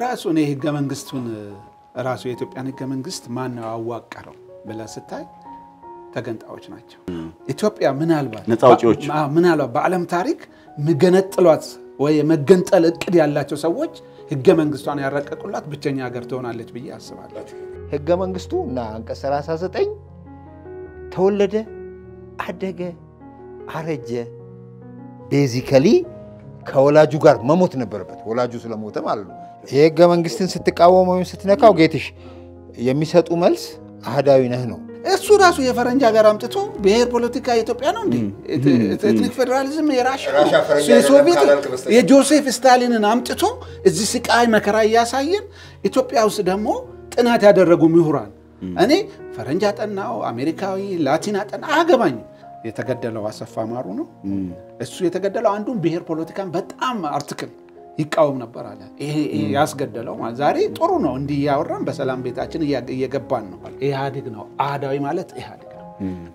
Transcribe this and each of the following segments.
ራሱ እኔ ህገ መንግስቱን ራሱ የኢትዮጵያን ህገ መንግስት ማን ነው ያዋቀረው ብለህ ስታይ ተገንጣዮች ናቸው። ኢትዮጵያ ምናልባት ነፃ አውጪዎች። አዎ፣ ምናልባት በዓለም ታሪክ የሚገነጥሏት ወይ የመገንጠል እቅድ ያላቸው ሰዎች ህገ መንግስቷን ያረቀቁላት ብቸኛ ሀገር ትሆናለች ብዬ አስባለሁ። ህገ መንግስቱ እና አንቀጽ 39 ተወለደ፣ አደገ፣ አረጀ። basically ከወላጁ ጋር መሞት ነበረበት። ወላጁ ስለሞተ ማለት ነው። የህገ መንግስትን ስትቃወም ወይም ስትነካው ጌትሽ የሚሰጡ መልስ አህዳዊ ነህ ነው። እሱ ራሱ የፈረንጅ ሀገር አምጥቶ ብሔር ፖለቲካ የኢትዮጵያ ነው እንዴ? ethnic federalism የራሻ የሶቪየት የጆሴፍ ስታሊንን አምጥቶ እዚህ ስቃይ መከራ እያሳየን ኢትዮጵያ ውስጥ ደግሞ ጥናት ያደረጉ ምሁራን እኔ ፈረንጅ አጠናው አሜሪካዊ ላቲን አጠና አያገባኝም። የተገደለው አሰፋ ማሩ ነው። እሱ የተገደለው አንዱን ብሔር ፖለቲካን በጣም article ይቃወም ነበር አለ። ያስገደለው ማለት ዛሬ ጥሩ ነው እንዲህ እያወራን በሰላም ቤታችን እየገባን ነው። ኢህአዴግ ነው። አህዳዊ ማለት ኢህአዴግ ነው።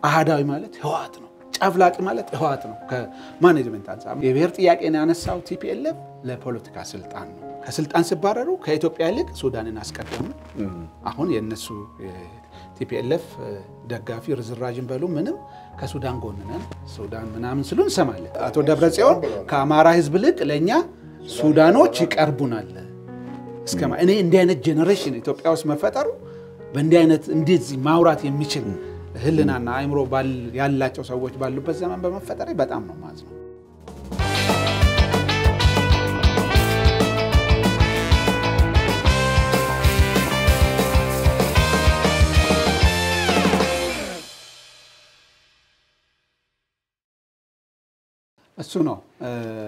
አህዳዊ ማለት ህወሓት ነው። ጨፍላቂ ማለት ህወሓት ነው። ከ management አንጻር የብሔር ጥያቄን ያነሳው TPLF ለፖለቲካ ስልጣን ነው። ከስልጣን ሲባረሩ ከኢትዮጵያ ይልቅ ሱዳንን አስቀደሙ። አሁን የእነሱ TPLF ደጋፊ ርዝራዥን በሉ ምንም ከሱዳን ጎን ነን ሱዳን ምናምን ስሉ እንሰማለን። አቶ ደብረጽዮን ከአማራ ህዝብ ይልቅ ለእኛ ሱዳኖች ይቀርቡናል እስከ እኔ እንዲህ አይነት generation ኢትዮጵያ ውስጥ መፈጠሩ በእንዲህ አይነት እንደዚህ ማውራት የሚችል ህሊናና አእምሮ ባል- ያላቸው ሰዎች ባሉበት ዘመን በመፈጠሬ በጣም ነው ማዝነው። እሱ ነው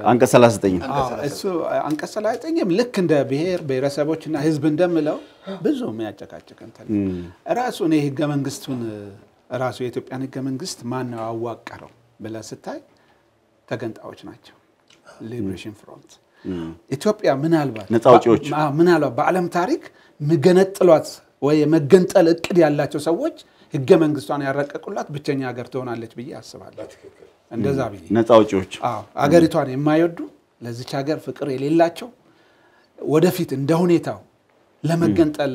አንቀጽ 39 አዎ፣ እሱ አንቀጽ ሰላሳ ዘጠኝም ልክ እንደ ብሔር ብሔረሰቦችና ህዝብ እንደምለው ብዙ የሚያጨቃጭቅ እንትን ራሱ እኔ ህገ መንግስቱን ራሱ የኢትዮጵያን ህገ መንግስት ማን ነው ያዋቀረው ብለህ ስታይ ተገንጣዮች ናቸው። liberation front ኢትዮጵያ ምናልባት ነፃ አውጪዎች። አዎ፣ ምናልባት በዓለም ታሪክ የሚገነጥሏት ወይ የመገንጠል እቅድ ያላቸው ሰዎች ህገ መንግስቷን ያረቀቁላት ብቸኛ ሀገር ትሆናለች ብዬ አስባለሁ። እንደዛ ብዬ ነፃ አውጪዎች አዎ አገሪቷን የማይወዱ ለዚች ሀገር ፍቅር የሌላቸው ወደፊት እንደ ሁኔታው ለመገንጠል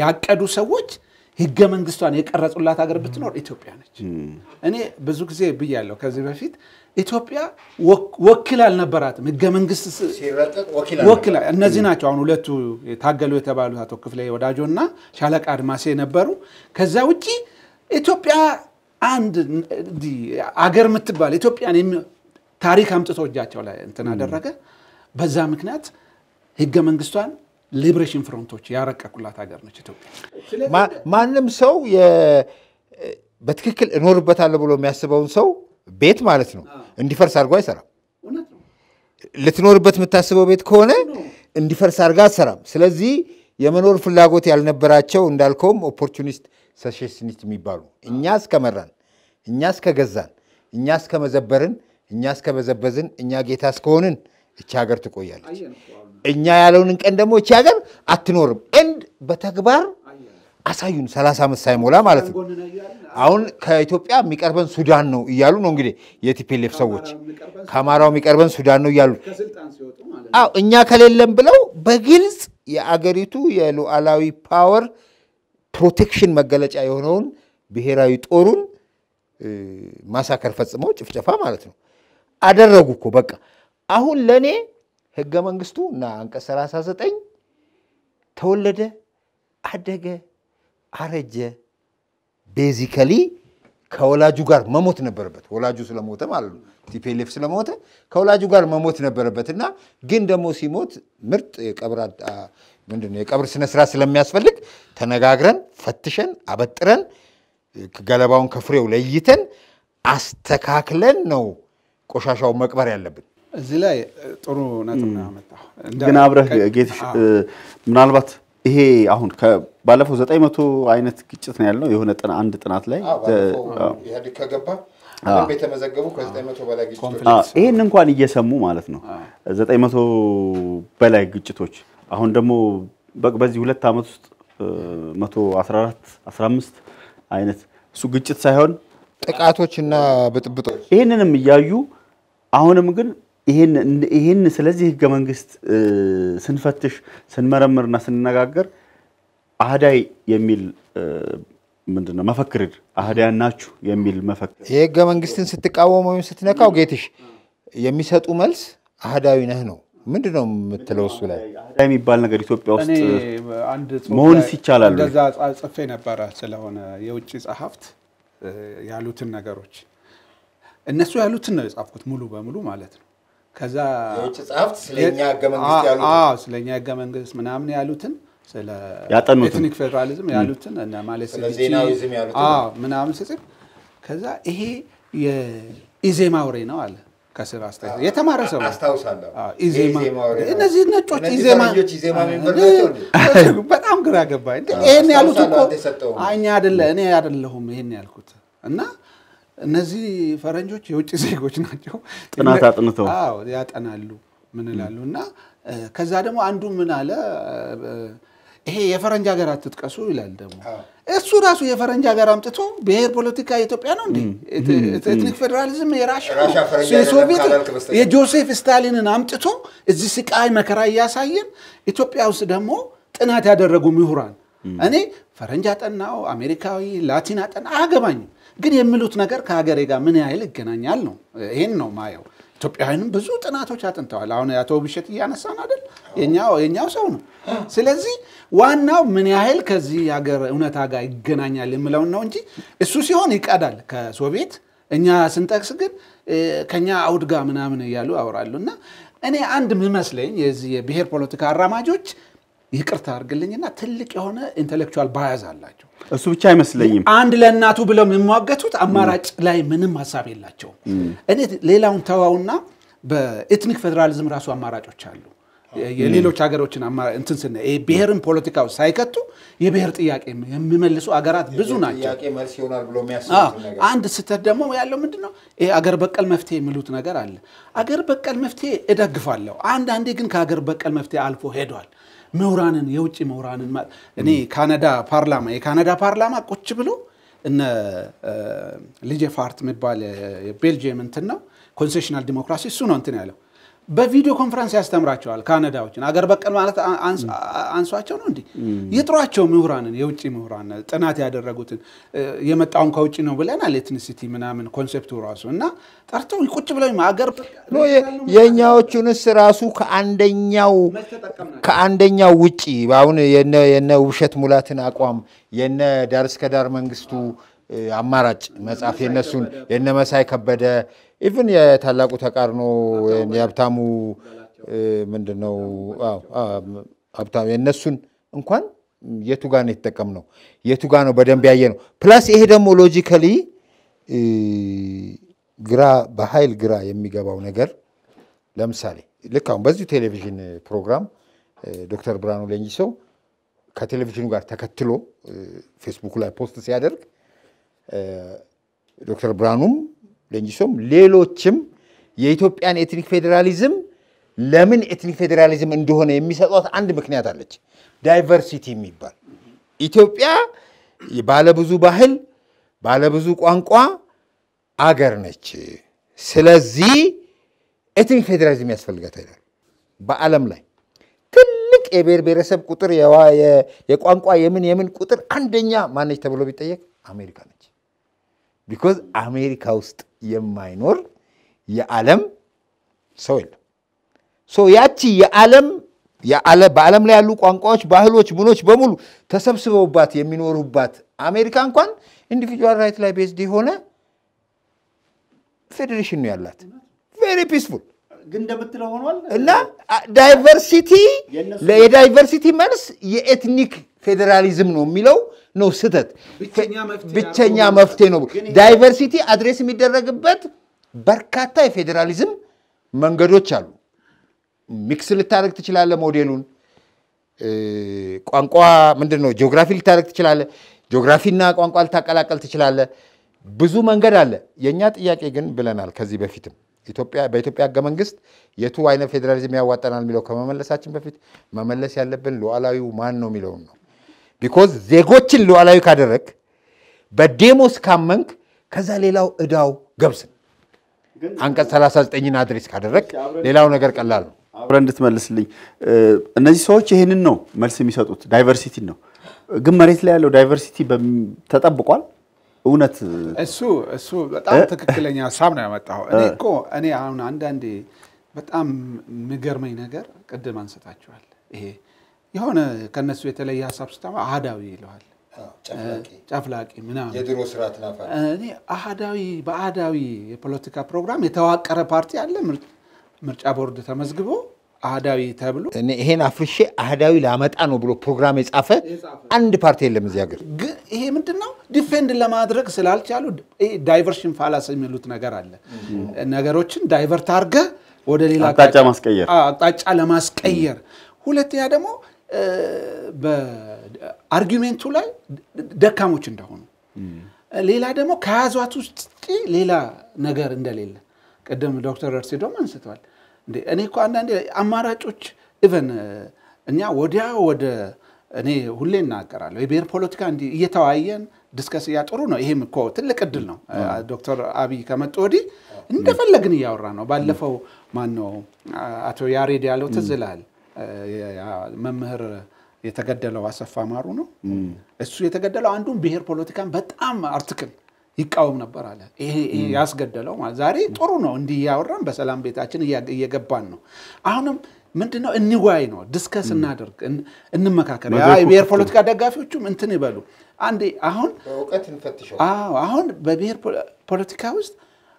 ያቀዱ ሰዎች ህገ መንግስቷን የቀረጹላት ሀገር ብትኖር ኢትዮጵያ ነች። እኔ ብዙ ጊዜ ብያለሁ ከዚህ በፊት ኢትዮጵያ ወክ- ወኪል አልነበራትም። ህገ መንግስት ወኪል እነዚህ ናቸው። አሁን ሁለቱ ታገሉ የተባሉት አቶ ክፍሌ ወዳጆ እና ሻለቃ አድማሴ ነበሩ። ከዛ ውጪ ኢትዮጵያ አንድ አገር የምትባል ኢትዮጵያን ታሪክ አምጥቶ እጃቸው ላይ እንትን አደረገ። በዛ ምክንያት ህገ መንግስቷን liberation front ኦች ያረቀቁላት ሀገር ነች ኢትዮጵያ። ማንም ሰው በትክክል እኖርበታለሁ ብሎ የሚያስበውን ሰው ቤት ማለት ነው እንዲፈርስ አድርጎ አይሰራም። ልትኖርበት የምታስበው ቤት ከሆነ እንዲፈርስ አድርጋ አትሰራም። ስለዚህ የመኖር ፍላጎት ያልነበራቸው እንዳልከውም opportunist secessionist የሚባሉ እኛ እስከመራን፣ እኛ እስከገዛን፣ እኛ እስከመዘበርን፣ እኛ እስከበዘበዝን፣ እኛ ጌታ እስከሆንን እቺ ሀገር ትቆያለች። እኛ ያልሆንን ቀን ደግሞ እቺ ሀገር አትኖርም። እንድ በተግባር አሳዩን። 30 ዓመት ሳይሞላ ማለት ነው። አሁን ከኢትዮጵያ የሚቀርበን ሱዳን ነው እያሉ ነው እንግዲህ የ TPLF ሰዎች ከአማራው የሚቀርበን ሱዳን ነው እያሉ አዎ እኛ ከሌለም ብለው በግልጽ የአገሪቱ የሉዓላዊ power protection መገለጫ የሆነውን ብሔራዊ ጦሩን massacre ፈጽመው ጭፍጨፋ ማለት ነው አደረጉ እኮ በቃ አሁን ለእኔ ህገ መንግስቱ እና አንቀጽ 39 ተወለደ አደገ አረጀ basically ከወላጁ ጋር መሞት ነበረበት። ወላጁ ስለሞተ ማለት ነው። TPLF ስለሞተ ከወላጁ ጋር መሞት ነበረበት እና ግን ደግሞ ሲሞት ምርጥ የቀብር ምንድን የቀብር ስነስርዓት ስለሚያስፈልግ ተነጋግረን ፈትሸን አበጥረን ገለባውን ከፍሬው ለይተን አስተካክለን ነው ቆሻሻውን መቅበር ያለብን። እዚህ ላይ ጥሩ ነጥብ ነው ያመጣው። እንደ- ግን አብረህ ጌትሽ ምናልባት ይሄ አሁን ባለፈው ዘጠኝ መቶ አይነት ግጭት ነው ያለው። የሆነ አንድ ጥናት ላይ አዎ። ኢህአዴግ ከገባ አዎ። የተመዘገቡ ከዘጠኝ መቶ በላይ ግጭቶች አዎ፣ ይህን እንኳን እየሰሙ ማለት ነው። ዘጠኝ መቶ በላይ ግጭቶች። አሁን ደግሞ በዚህ ሁለት ዓመት ውስጥ መቶ አስራ አራት አስራ አምስት አይነት እሱ ግጭት ሳይሆን ጥቃቶችና ብጥብጦች። ይህንንም እያዩ አሁንም ግን ይሄን ይሄን ስለዚህ ህገ መንግስት ስንፈትሽ ስንመረምርና ስንነጋገር አህዳይ የሚል እ፣ ምንድን ነው መፈክር አህዳያን ናችሁ የሚል መፈክር የህገ መንግስትን ስትቃወም ወይም ስትነካው ጌትሽ የሚሰጡ መልስ አህዳዊ ነህ ነው። ምንድን ነው የምትለው እሱ ላይ? አህዳይ የሚባል ነገር ኢትዮጵያ ውስጥ መሆንስ ይቻላል? እንደዛ ጽፌ ነበረ ስለሆነ የውጭ ጸሐፍት ያሉትን ነገሮች እነሱ ያሉትን ነው የጻፍኩት ሙሉ በሙሉ ማለት ነው። ከዛ ጸሐፍት አዎ ስለኛ ህገ መንግስት ምናምን ያሉትን ስለ ethnic federalism ያሉትን እነ ማለት ምናምን ስጽፍ ከዛ ይሄ የኢዜማ ወሬ ነው አለ ከስር አስተያየት። የተማረ ሰው እነዚህ ነጮች? በጣም ግራ ገባኝ። እንዴ ይሄን ያሉት እኮ እኛ አይደለ እኔ አይደለሁም ይሄን ያልኩት እና እነዚህ ፈረንጆች የውጭ ዜጎች ናቸው። ጥናት አጥንተው። አዎ ያጠናሉ ምን እላሉ እና ከዛ ደግሞ አንዱ ምን አለ ይሄ የፈረንጅ ሀገር አትጥቀሱ ይላል ደግሞ እሱ ራሱ የፈረንጅ ሀገር አምጥቶ ብሔር ፖለቲካ ኢትዮጵያ ነው እንዴ? ethnic federalism የራሻ የሶቪየት የጆሴፍ ስታሊንን አምጥቶ እዚህ ስቃይ መከራ እያሳየን ኢትዮጵያ ውስጥ ደግሞ ጥናት ያደረጉ ምሁራን እኔ ፈረንጅ አጠናው አሜሪካዊ ላቲን አጠና አያገባኝም፣ ግን የሚሉት ነገር ከሀገሬ ጋር ምን ያህል ይገናኛል ነው። ይሄን ነው ማየው። ኢትዮጵያውያንም ብዙ ጥናቶች አጥንተዋል። አሁን የአቶ ውብሸት እያነሳን አይደል? የኛው ሰው ነው። ስለዚህ ዋናው ምን ያህል ከዚህ ሀገር እውነታ ጋር ይገናኛል የምለውን ነው እንጂ እሱ ሲሆን ይቀዳል ከሶቪየት እኛ ስንጠቅስ ግን ከኛ አውድ ጋር ምናምን እያሉ ያወራሉ። እና እኔ አንድ የሚመስለኝ የዚህ የብሔር ፖለቲካ አራማጆች ይቅርታ አድርግልኝና ትልቅ የሆነ intellectual bias አላቸው። እሱ ብቻ አይመስለኝም። አንድ ለእናቱ ብለው የሚሟገቱት አማራጭ ላይ ምንም ሀሳብ የላቸውም። እኔ ሌላውን ተዋውና በኤትኒክ ፌዴራሊዝም ራሱ አማራጮች አሉ። የሌሎች ሀገሮችን እንትን ስና ይሄ ብሔርን ፖለቲካ ውስጥ ሳይከቱ የብሔር ጥያቄ የሚመልሱ አገራት ብዙ ናቸው። ጥያቄ መልስ ይሆናል ብሎ አዎ፣ የሚያስቡት ነገር አንድ ስህተት ደግሞ ያለው ምንድን ነው? ይሄ አገር በቀል መፍትሄ የሚሉት ነገር አለ። አገር በቀል መፍትሄ እደግፋለሁ። አንዳንዴ ግን ከአገር በቀል መፍትሄ አልፎ ሄዷል። ምሁራንን የውጭ ምሁራንን እኔ ካናዳ ፓርላማ የካናዳ ፓርላማ ቁጭ ብሎ እነ ሊጅፋርት የሚባል የቤልጅየም እንትን ነው consociational democracy እሱ ነው እንትን ያለው በ video conference ያስተምራቸዋል ካናዳዎችን። አገር በቀል ማለት አንሷቸው ነው እንዲህ ይጥሯቸው ምሁራንን የውጭ ምሁራን ጥናት ያደረጉትን የመጣውን ከውጭ ነው ብለናል። ethnicity ምናምን concept ኡ ራሱ እና ጠርተው ቁጭ ብለው አገር የእኛዎቹንስ ራሱ ከአንደኛው ከአንደኛው ውጪ አሁን የነ ውብሸት ሙላትን አቋም የነ ዳር እስከ ዳር መንግስቱ አማራጭ መጽሐፍ የነሱን የነ መሳይ ከበደ even የታላቁ ተቃርኖ የሀብታሙ ምንድን ነው ሀብታሙ የእነሱን እንኳን የቱ ጋር ነው የተጠቀምነው? የቱ ጋር ነው በደንብ ያየ ነው? plus ይሄ ደግሞ logically ግራ በኃይል ግራ የሚገባው ነገር ለምሳሌ ልክ አሁን በዚሁ ቴሌቪዥን ፕሮግራም ዶክተር ብርሃኑ ሌንጂሶ ከቴሌቪዥኑ ጋር ተከትሎ ፌስቡክ ላይ post ሲያደርግ ዶክተር ብርሃኑም ሌንጂሶም ሌሎችም የኢትዮጵያን ethnic federalism ለምን ethnic federalism እንደሆነ የሚሰጧት አንድ ምክንያት አለች። diversity የሚባል ኢትዮጵያ ባለብዙ ባህል ባለብዙ ቋንቋ አገር ነች። ስለዚህ ethnic ፌዴራሊዝም ያስፈልጋት ይላል። በዓለም ላይ ትልቅ የብሔር ብሔረሰብ ቁጥር የቋንቋ የምን የምን ቁጥር አንደኛ ማነች ተብሎ ቢጠየቅ አሜሪካ ነች። because አሜሪካ ውስጥ የማይኖር የዓለም ሰው የለም። so ያቺ የዓለም የዓለ- በዓለም ላይ ያሉ ቋንቋዎች፣ ባህሎች፣ ምኖች በሙሉ ተሰብስበውባት የሚኖሩባት አሜሪካ እንኳን individual right ላይ based የሆነ ፌዴሬሽን ነው ያላት። very peaceful ግን እንደምትለው ሆኗል እና diversity የ diversity መልስ የ ethnic ፌዴራሊዝም ነው የሚለው ነው ስህተት። ብቸኛ መፍትሄ ነው። diversity address የሚደረግበት በርካታ የፌዴራሊዝም መንገዶች አሉ። mix ልታደርግ ትችላለህ ሞዴሉን ቋንቋ ምንድን ነው ጂኦግራፊ ልታደርግ ትችላለህ። ጂኦግራፊና ቋንቋ ልታቀላቀል ትችላለህ። ብዙ መንገድ አለ። የእኛ ጥያቄ ግን ብለናል ከዚህ በፊትም ኢትዮጵያ በኢትዮጵያ ሕገ መንግስት የቱ አይነት ፌዴራሊዝም ያዋጠናል የሚለው ከመመለሳችን በፊት መመለስ ያለብን ሉዓላዊው ማን ነው የሚለውን ነው። because ዜጎችን ሉዓላዊ ካደረግ በ demos ካመንክ ከዛ ሌላው እዳው ገብስ አንቀጽ 39ን address ካደረግ ሌላው ነገር ቀላል ነው። አብረህ እንድትመልስልኝ እነዚህ ሰዎች ይህንን ነው መልስ የሚሰጡት diversity ን ነው። ግን መሬት ላይ ያለው diversity ተጠብቋል? እውነት እሱ እሱ በጣም ትክክለኛ ሀሳብ ነው ያመጣው። እኔ እኮ እኔ አሁን አንዳንዴ በጣም የሚገርመኝ ነገር ቅድም አንስታችኋል። ይሄ የሆነ ከነሱ የተለየ ሀሳብ ስታማ አህዳዊ ይለዋል ጨፍላቂ ምናምን የድሮ ስርዓት ናፋቂ እኔ አህዳዊ በአህዳዊ የፖለቲካ ፕሮግራም የተዋቀረ ፓርቲ አለ። ምር- ምርጫ ቦርድ ተመዝግቦ አህዳዊ ተብሎ እኔ ይሄን አፍርሼ አህዳዊ ላመጣ ነው ብሎ ፕሮግራም የጻፈ አንድ ፓርቲ የለም እዚህ ሀገር። ግን ይሄ ምንድን ነው defend ለማድረግ ስላልቻሉ diversion fallacy የሚሉት ነገር አለ። ነገሮችን divert አድርገህ ወደ ሌላ አቅጣጫ ማስቀየር። አዎ፣ አቅጣጫ ለማስቀየር። ሁለተኛ ደግሞ በ argument ኡ ላይ ደካሞች እንደሆኑ፣ ሌላ ደግሞ ከያዟት ውስጥ ሌላ ነገር እንደሌለ ቅድም ዶክተር እርሲዶም አንስተዋል። እንዴ እኔ እኮ አንዳንዴ አማራጮች even እኛ ወዲያ ወደ እኔ ሁሌ እናገራለሁ የብሔር ፖለቲካ እንዲህ እየተወያየን discuss እያጥሩ ነው። ይሄም እኮ ትልቅ እድል ነው። ዶክተር አብይ ከመጡ ወዲህ እንደፈለግን እያወራ ነው። ባለፈው ማን ነው አቶ ያሬድ ያለው ትዝ? መምህር የተገደለው አሰፋ ማሩ ነው። እሱ የተገደለው አንዱን ብሔር ፖለቲካን በጣም article ይቃወም ነበር አለ። ይሄ ያስገደለው ማለት ዛሬ ጥሩ ነው። እንዲህ እያወራን በሰላም ቤታችን እየገባን ነው። አሁንም ምንድነው እንወያይ ነው፣ discuss እናደርግ፣ እን- እንመካከር። ያ መድረኩ የብሔር ፖለቲካ ደጋፊዎቹም እንትን ይበሉ። አንዴ አሁን እንፈትሸው። አሁን በብሔር ፖለቲካ ውስጥ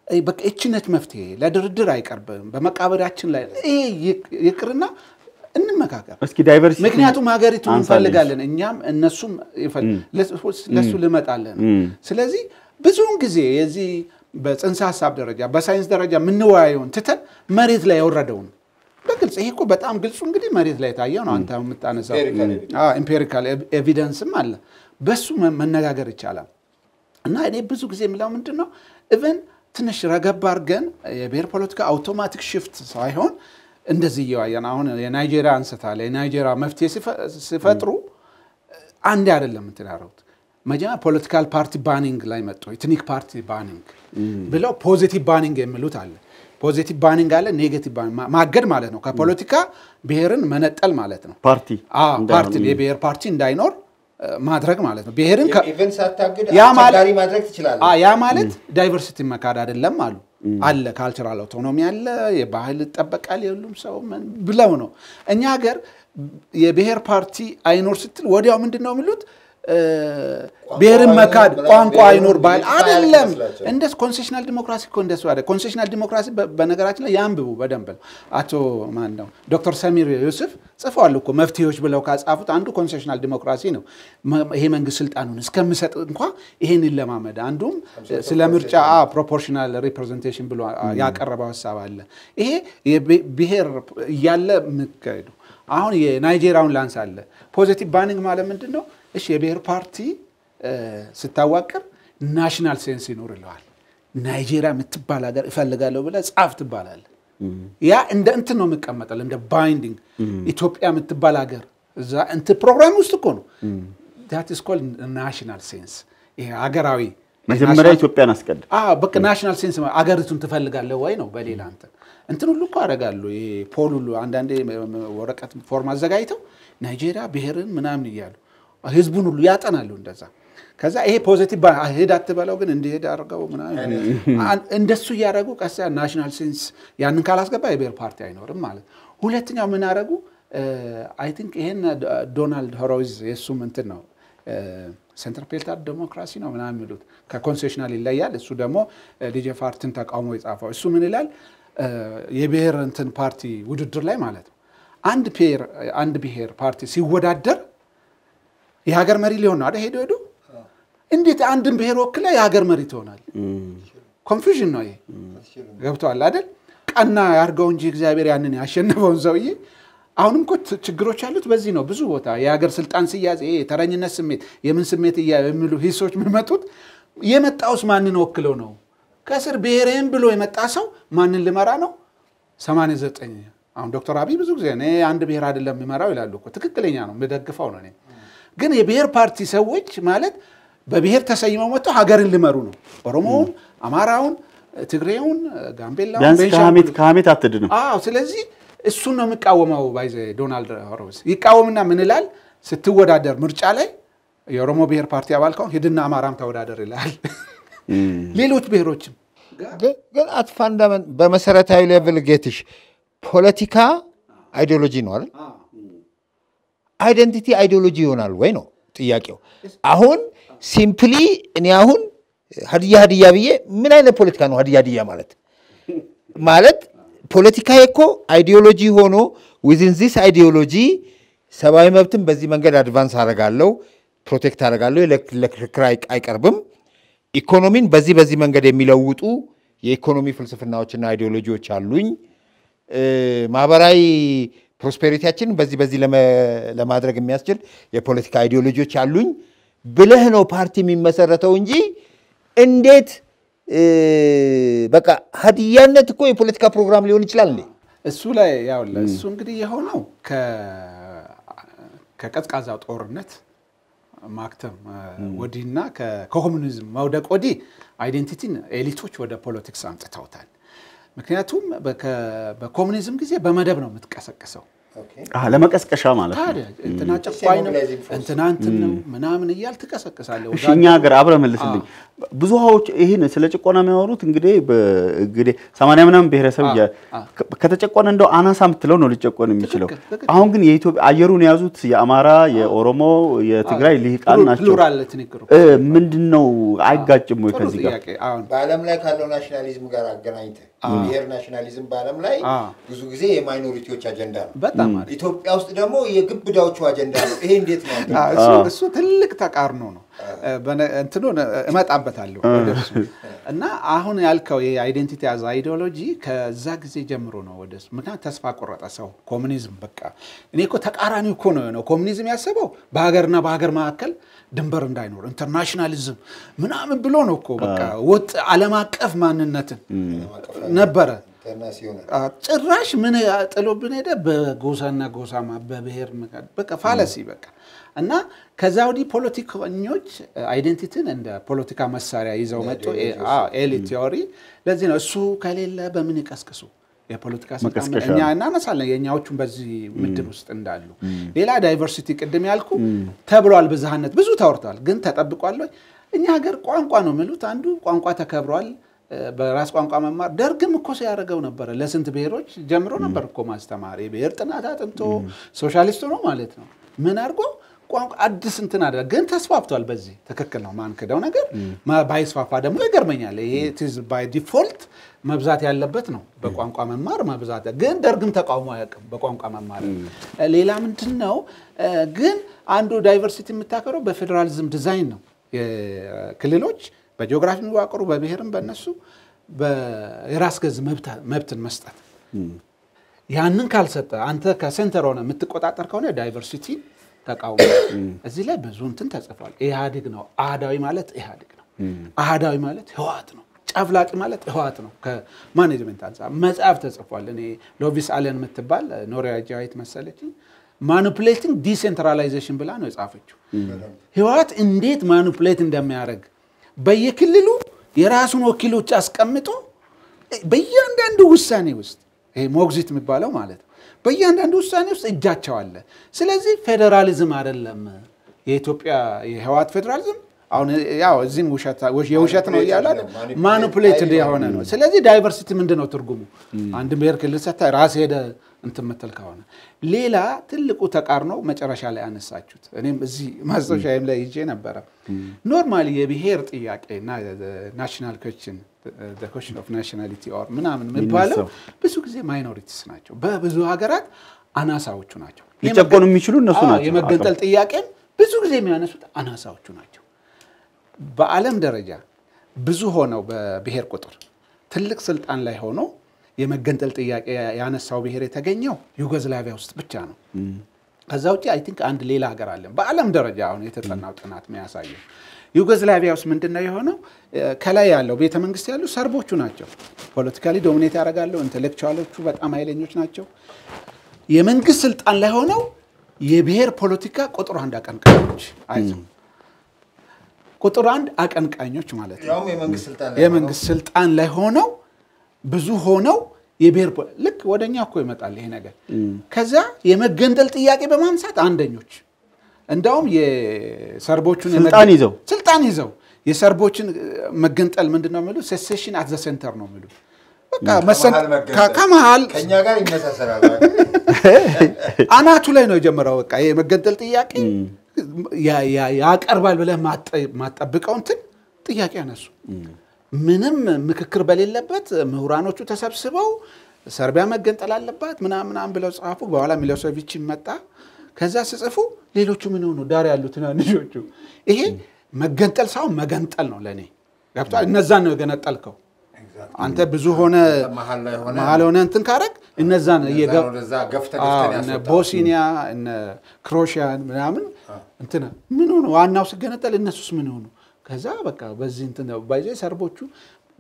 በቃ ነች መፍትሄ፣ ለድርድር አይቀርብም። በመቃብራችን ላይ ይሄ ይቅ- ይቅርና እንመካከር። እስኪ diversity ምክንያቱም ሀገሪቱን አንሳልኝ። እንፈልጋለን እኛም እነሱም ይፈል- ለሱ ልመጣለን። ስለዚህ ብዙውን ጊዜ የዚህ በጽንሰ ሀሳብ ደረጃ በሳይንስ ደረጃ የምንወያየውን ትተን መሬት ላይ የወረደውን በግልጽ ይሄ እኮ በጣም ግልጹ እንግዲህ መሬት ላይ የታየው ነው። አንተ የምታነሳው empirical evidence ም አለ። በሱ መነጋገር ይቻላል። እና እኔ ብዙ ጊዜ የምለው ምንድን ነው even ትንሽ ረገብ አድርገን የብሔር ፖለቲካ automatic shift ሳይሆን እንደዚህ እየተወያየን አሁን የናይጄሪያ አንስታለ የናይጄሪያ መፍትሄ ሲፈ- ሲፈጥሩ አንድ አይደለም እንትን ያደረጉት መጀመሪያ political party banning ላይ መጡ። የ ethnic party banning ብለው positive banning የሚሉት አለ። positive banning አለ፣ negative banning ማገድ ማለት ነው። ከፖለቲካ ብሔርን መነጠል ማለት ነው። ፓርቲ ፓርቲ የብሔር ፓርቲ እንዳይኖር ማድረግ ማለት ነው። ብሔርን ያ ማለት diversity መካድ አይደለም አሉ አለ cultural autonomy አለ የባህል ይጠበቃል የሁሉም ሰው ብለው ነው። እኛ ሀገር የብሔር ፓርቲ አይኖር ስትል ወዲያው ምንድን ነው የሚሉት ብሔርን መካድ ቋንቋ አይኖር ባህል አይደለም። እንደ consociational democracy እኮ እንደሱ አይደል consociational democracy በነገራችን ላይ ያንብቡ በደንብ ነው። አቶ ማን ነው ዶክተር ሰሚር ዩሱፍ ጽፈዋል እኮ መፍትሄዎች ብለው ካጻፉት አንዱ consociational democracy ነው። ይሄ መንግስት ስልጣኑን እስከምሰጥ እንኳ ይሄን ይለማመድ። አንዱም ስለ ምርጫ proportional representation ብሎ ያቀረበው ሀሳብ አለ። ይሄ ብሔር እያለ የምካሄዱ አሁን የናይጄሪያውን ላንስ አለ። positive banning ማለት ምንድን ነው እሺ የብሔር ፓርቲ ስታዋቅር national sense ይኖር ይለዋል። ናይጄሪያ የምትባል ሀገር እፈልጋለሁ ብለህ ጻፍ ትባላለህ። ያ እንደ እንትን ነው የሚቀመጠል እንደ binding ኢትዮጵያ የምትባል ሀገር እዛ እንትን ፕሮግራም ውስጥ እኮ ነው። that is called national sense ይሄ ሀገራዊ መጀመሪያ ኢትዮጵያን አስቀድም። አዎ በቃ national sense አገሪቱን ትፈልጋለህ ወይ ነው። በሌላ እንትን እንትን ሁሉ እኮ ያደርጋሉ። ይሄ poll ሁሉ አንዳንዴ ወረቀት form አዘጋጅተው ናይጄሪያ ብሔርን ምናምን እያሉ ህዝቡን ሁሉ ያጠናሉ እንደዛ። ከዛ ይሄ ፖዚቲቭ ሄድ አትበለው ግን እንዲሄድ አድርገው ምናምን እንደሱ እያደረጉ ቀስ ናሽናል ሴንስ ያንን ካላስገባ የብሔር ፓርቲ አይኖርም ማለት። ሁለተኛው ምን አደረጉ? አይ ቲንክ ይሄን ዶናልድ ሆሮይዝ የእሱም እንትን ነው ሴንትር ፔልታር ዴሞክራሲ ነው ምናምን የሚሉት ከኮንሴሽናል ይለያል። እሱ ደግሞ ዲጄ ፋርትን ተቃውሞ የጻፈው እሱ ምን ይላል? የብሔር እንትን ፓርቲ ውድድር ላይ ማለት ነው አንድ ብሔር ፓርቲ ሲወዳደር የሀገር መሪ ሊሆን ነው አይደል? ሄዶ ሄዶ እንዴት አንድን ብሔር ወክለ የሀገር መሪ ትሆናል? ኮንፊውዥን ነው ይሄ። ገብተዋል አይደል? ቀና ያድርገው እንጂ እግዚአብሔር ያንን ያሸነፈውን ሰውዬ። አሁንም እኮ ችግሮች ያሉት በዚህ ነው። ብዙ ቦታ የሀገር ስልጣን ይሄ የተረኝነት ስሜት የምን ስሜት እያ የሚሉ ሂሶች የሚመጡት የመጣውስ ማንን ወክለው ነው? ከስር ብሔርህን ብሎ የመጣ ሰው ማንን ልመራ ነው? 89 አሁን ዶክተር አብይ ብዙ ጊዜ እኔ አንድ ብሔር አይደለም የሚመራው ይላሉ ትክክለኛ ነው፣ የምደግፈው ነው እኔ። ግን የብሔር ፓርቲ ሰዎች ማለት በብሔር ተሰይመው መጥተው ሀገርን ሊመሩ ነው። ኦሮሞውን፣ አማራውን፣ ትግሬውን፣ ጋምቤላውን፣ ከሀሜት አትድንም። አዎ ስለዚህ እሱን ነው የሚቃወመው። by the ዶናልድ ሆሮዊትዝ way ይቃወምና ምን ይላል? ስትወዳደር ምርጫ ላይ የኦሮሞ ብሔር ፓርቲ አባል ከሆን ሂድና አማራም ተወዳደር ይላል። ሌሎች ብሔሮችም ግን- ግን at fundament በመሰረታዊ level ጌትሽ ፖለቲካ ideology ነው አይደል? identity ideology ይሆናል ወይ ነው ጥያቄው። አሁን simply እኔ አሁን ሀዲያ ሀዲያ ብዬ ምን አይነት ፖለቲካ ነው ሀዲያ ሀዲያ ማለት ማለት ፖለቲካ እኮ ideology ሆኖ within this ideology ሰብአዊ መብትን በዚህ መንገድ advance አደርጋለሁ፣ protect አደርጋለሁ፣ ለክ- ለክርክር አይ- አይቀርብም። ኢኮኖሚን በዚህ በዚህ መንገድ የሚለውጡ የኢኮኖሚ ፍልስፍናዎችና ideology ዎች አሉኝ። ማህበራዊ prosperity ያችንን በዚህ በዚህ ለማድረግ የሚያስችል የፖለቲካ ideology ዎች አሉኝ ብለህ ነው ፓርቲ የሚመሰረተው እንጂ እንዴት በቃ ሀዲያነት እኮ የፖለቲካ ፕሮግራም ሊሆን ይችላል እንዴ? እሱ ላይ ያው እሱ እንግዲህ የሆነው ከቀዝቃዛው ጦርነት ማክተም ወዲህና ከኮሙኒዝም መውደቅ ወዲህ identity ን elite ኦች ወደ politics አምጥተውታል። ምክንያቱም በኮሙኒዝም ጊዜ በመደብ ነው የምትቀሰቅሰው። ለመቀስቀሻ ማለት ነው። ታዲያ እንትና ጨቋኝ ነው እንትና እንትን ነው ምናምን እያል ትቀሰቅሳለህ። እሺ እኛ ሀገር አብረህ መልስልኝ። ብዙሃዎች ይህን ስለ ጭቆና የሚያወሩት እንግዲህ እንግዲህ ሰማንያ ምናምን ብሔረሰብ ከተጨቆነ እንደው አናሳ የምትለው ነው ሊጨቆን የሚችለው። አሁን ግን የኢትዮጵያ አየሩን የያዙት የአማራ፣ የኦሮሞ፣ የትግራይ ልሂቃን ናቸው። ምንድን ነው አይጋጭም ወይ ከዚህ ጋር? በዓለም ላይ ካለው ናሽናሊዝም ጋር አገናኝተህ የብሔር ናሽናሊዝም በዓለም ላይ ብዙ ጊዜ የማይኖሪቲዎች አጀንዳ ነው። በጣም ኢትዮጵያ ውስጥ ደግሞ የግብዳዎቹ አጀንዳ ነው። ይሄ እንዴት ነው? እሱ እሱ ትልቅ ተቃርኖ ነው። በነ- እንትኑን እመጣበታለሁ እና አሁን ያልከው የ identity as an ideology ከዛ ጊዜ ጀምሮ ነው ወደ ምክንያት ተስፋ ቆረጠ ሰው ኮሚኒዝም በቃ። እኔ እኮ ተቃራኒ እኮ ነው የሆነው ኮሚኒዝም ያሰበው በሀገርና በሀገር መካከል ድንበር እንዳይኖር internationalism ምናምን ብሎ ነው እኮ በቃ ወጥ ዓለም አቀፍ ማንነትን ነበረ። ጭራሽ ምን ጥሎብን ሄደ? በጎሳና ጎሳማ በብሔር በቃ fallacy በቃ እና ከዛ ወዲህ ፖለቲከኞች identity ን እንደ ፖለቲካ መሳሪያ ይዘው መጡ። elite theory ለዚህ ነው እሱ ከሌለ በምን ይቀስቅሱ የፖለቲካ ስልጣን እኛ እናነሳለን የእኛዎቹን በዚህ ምድብ ውስጥ እንዳሉ። ሌላ diversity ቅድም ያልኩ ተብሏል፣ ብዝሃነት ብዙ ተወርተዋል፣ ግን ተጠብቋል ወይ? እኛ ሀገር ቋንቋ ነው የሚሉት አንዱ ቋንቋ ተከብሯል። በራስ ቋንቋ መማር ደርግም እኮ ሲያደርገው ነበረ። ለስንት ብሔሮች ጀምሮ ነበር እኮ ማስተማር። የብሔር ጥናት አጥንቶ ሶሻሊስት ነው ማለት ነው። ምን አድርጎ ቋንቋ አዲስ እንትን አደረገ። ግን ተስፋፍቷል። በዚህ ትክክል ነው የማንክደው ነገር ባይስፋፋ ደግሞ ይገርመኛል። ይሄ it's by default መብዛት ያለበት ነው በቋንቋ መማር መብዛት። ግን ደርግም ተቃውሞ አያውቅም በቋንቋ መማር። ሌላ ምንድን ነው ግን አንዱ diversity የምታከረው በፌዴራሊዝም ዲዛይን ነው። ክልሎች በጂኦግራፊ የሚዋቀሩ በብሔርም በእነሱ የራስ ገዝ መብትን መስጠት ያንን ካልሰጠ አንተ ከ center ሆነ የምትቆጣጠር ከሆነ diversity ተቃውሞ እዚህ ላይ ብዙ እንትን ተጽፏል። ኢህአዴግ ነው አህዳዊ ማለት ኢህአዴግ ነው። አህዳዊ ማለት ህወሓት ነው። ጨፍላቂ ማለት ህወሓት ነው። ከ management አንጻር መጽሐፍ ተጽፏል። እኔ ሎቪስ አለን የምትባል ኖርዌጂያዊት መሰለች manipulating decentralization ብላ ነው የጻፈችው። ህወሓት እንዴት manipulate እንደሚያደርግ በየክልሉ የራሱን ወኪሎች አስቀምጦ በእያንዳንዱ ውሳኔ ውስጥ ይሄ ሞግዚት የሚባለው ማለት ነው። በእያንዳንዱ ውሳኔ ውስጥ እጃቸው አለ። ስለዚህ ፌዴራሊዝም አይደለም የኢትዮጵያ የህወሓት ፌዴራሊዝም አሁን ያው እዚህም የውሸት ነው እያለ ማኒፑሌት የሆነ ነው። ስለዚህ ዳይቨርሲቲ ምንድን ነው ትርጉሙ? አንድ ብሔር ክልል ሰታ ራስ ሄደ እንትን ምትል ከሆነ ሌላ ትልቁ ተቃርኖ መጨረሻ ላይ አነሳችሁት። እኔም እዚህ ማስታወሻዬም ላይ ይዤ ነበረ። normally የብሔር ጥያቄ እና national question question of nationality or ምናምን የሚባለው ብዙ ጊዜ minorities ናቸው። በብዙ ሀገራት አናሳዎቹ ናቸው። ሊጨቆኑ የሚችሉ እነሱ ናቸው። የመገንጠል ጥያቄም ብዙ ጊዜ የሚያነሱት አናሳዎቹ ናቸው። በዓለም ደረጃ ብዙ ሆነው በብሔር ቁጥር ትልቅ ስልጣን ላይ ሆኖ የመገንጠል ጥያቄ ያነሳው ብሔር የተገኘው ዩጎዝላቪያ ውስጥ ብቻ ነው። ከዛ ውጭ I think አንድ ሌላ ሀገር አለን በዓለም ደረጃ አሁን የተጠናው ጥናት የሚያሳየው ዩጎዝላቪያ ውስጥ ምንድን ነው የሆነው? ከላይ ያለው ቤተ መንግስት ያሉ ሰርቦቹ ናቸው። politically dominate ያደርጋሉ። intellectual ኦቹ በጣም ኃይለኞች ናቸው። የመንግስት ስልጣን ላይ ሆነው የብሔር ፖለቲካ ቁጥሩ አንድ አቀንቃኞች አይዞህ ቁጥር አንድ አቀንቃኞች ማለት ነው። የመንግስት ስልጣን ላይ ሆነው ብዙ ሆነው የብሔር ልክ ወደኛ እኮ ይመጣል ይሄ ነገር። ከዛ የመገንጠል ጥያቄ በማንሳት አንደኞች እንዳውም የሰርቦቹን ስልጣን ይዘው ስልጣን ይዘው የሰርቦችን መገንጠል ምንድን ነው የሚሉ secession at the center ነው የሚሉ በቃ መሰን- ከመሃል መገንጠል። ከ- ከመሃል ከእኛ ጋር ይመሳሰላል። አናቱ ላይ ነው የጀመረው። በቃ የመገንጠል ጥያቄ ያቀርባል ብለህ ማጠ- ማጠብቀው እንትን ጥያቄ ያነሱ። ምንም ምክክር በሌለበት ምሁራኖቹ ተሰብስበው ሰርቢያ መገንጠል አለባት ምናምን ምናምን ብለው ጻፉ። በኋላ ሚሎሴቪች መጣ። ከዛ ስጽፉ ሌሎቹ ምን ሆኑ? ዳር ያሉ ትናንሾቹ ይሄ መገንጠል ሳይሆን መገንጠል ነው ለእኔ ገብቶሃል? እነዛን ነው የገነጠልከው አንተ ብዙ ሆነ መሀል ሆነ እንትን ካረግ እነዛን ቦስኒያ እነ ክሮሽያን ምናምን እንትን ምን ሆኑ? ዋናው ሲገነጠል እነሱስ ምን ሆኑ? ከዛ በቃ በዚህ እንትን by the way ሰርቦቹ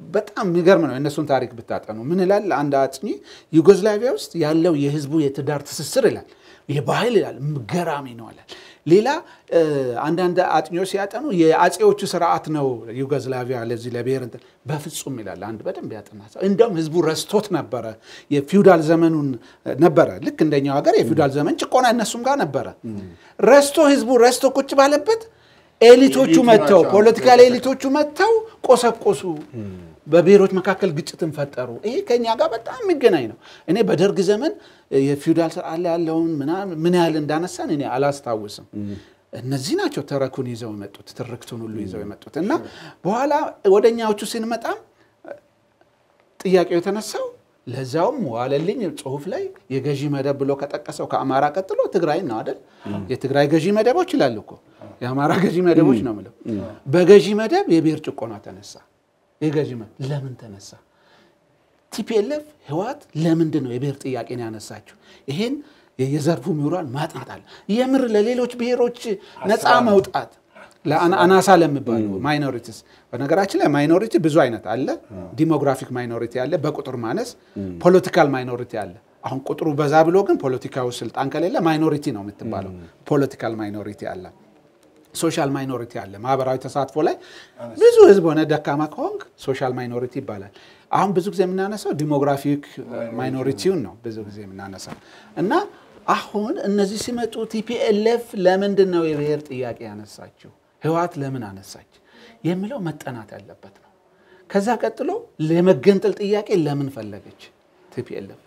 በጣም የሚገርም ነው። የእነሱን ታሪክ ብታጠኑ ምን ይላል አንድ አጥኚ ዩጎዝላቪያ ውስጥ ያለው የህዝቡ የትዳር ትስስር ይላል የባህል ይላል ገራሚ ነው ይላል። ሌላ አንዳንድ አጥኚዎች ሲያጠኑ የአጼዎቹ ስርዓት ነው ዩጎዝላቪያ ለዚህ ለብሔር እንትን በፍጹም ይላል አንድ በደንብ ያጠና ሰው። እንደውም ህዝቡ ረስቶት ነበረ የፊውዳል ዘመኑን ነበረ። ልክ እንደኛው ሀገር የፊውዳል ዘመን ጭቆና እነሱም ጋር ነበረ። ረስቶ ህዝቡ ረስቶ ቁጭ ባለበት ኤሊቶቹ መጥተው political elite ኦቹ መጥተው ቆሰቆሱ፣ በብሔሮች መካከል ግጭትን ፈጠሩ። ይሄ ከኛ ጋር በጣም የሚገናኝ ነው። እኔ በደርግ ዘመን የፊውዳል ስርዓት ያለውን ምን ያህል እንዳነሳን እኔ አላስታውስም። እነዚህ ናቸው ተረኩን ይዘው የመጡት ትርክቱን ሁሉ ይዘው የመጡት እና በኋላ ወደ እኛዎቹ ስንመጣም ጥያቄው የተነሳው ለዛውም ዋለልኝ ጽሁፍ ላይ የገዢ መደብ ብሎ ከጠቀሰው ከአማራ ቀጥሎ ትግራይን ነው አይደል? የትግራይ ገዢ መደቦች ይላሉ እኮ የአማራ ገዢ መደቦች ነው የምለው። በገዢ መደብ የብሔር ጭቆና ተነሳ። የገዢ ለምን ተነሳ? TPLF ህወሓት ለምንድን ነው የብሔር ጥያቄን ያነሳችው? ይሄን የዘርፉ ምሁራን ማጥናት አለ። የምር ለሌሎች ብሔሮች ነፃ መውጣት አናሳ ለሚባሉ minorities። በነገራችን ላይ minority ብዙ አይነት አለ። demographic minority አለ፣ በቁጥር ማነስ። political minority አለ። አሁን ቁጥሩ በዛ ብሎ ግን ፖለቲካዊ ስልጣን ከሌለ minority ነው የምትባለው። political minority አለ። social minority አለ። ማህበራዊ ተሳትፎ ላይ ብዙ ህዝብ ሆነ ደካማ ከሆንክ social minority ይባላል። አሁን ብዙ ጊዜ የምናነሳው demographic minority ውን ነው ብዙ ጊዜ የምናነሳው እና አሁን እነዚህ ሲመጡ TPLF ለምንድን ነው የብሔር ጥያቄ ያነሳችው? ህወሓት ለምን አነሳች የሚለው መጠናት ያለበት ነው። ከዛ ቀጥሎ ለመገንጠል ጥያቄ ለምን ፈለገች TPLF?